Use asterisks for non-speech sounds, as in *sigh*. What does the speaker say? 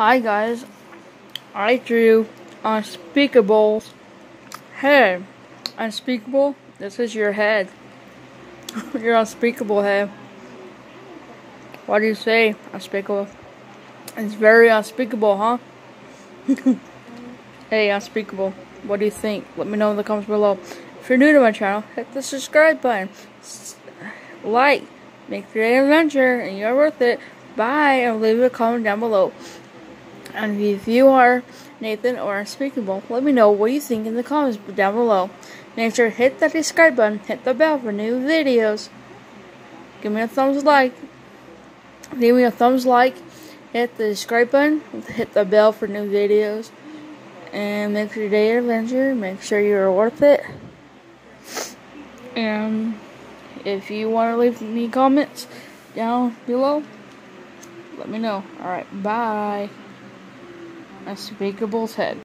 Hi guys, I drew Unspeakable's head. Unspeakable, this is your head. *laughs* your unspeakable head. What do you say, unspeakable? It's very unspeakable, huh? *laughs* hey, unspeakable, what do you think? Let me know in the comments below. If you're new to my channel, hit the subscribe button. Like, make your adventure, and you're worth it. Bye, and leave a comment down below. And if you are Nathan or Unspeakable, let me know what you think in the comments down below. Make sure to hit that subscribe button, hit the bell for new videos. Give me a thumbs like. Give me a thumbs like. Hit the subscribe button, hit the bell for new videos. And make your day adventure. Make sure you're worth it. And if you want to leave me comments down below, let me know. Alright, bye. Unspeakable's head.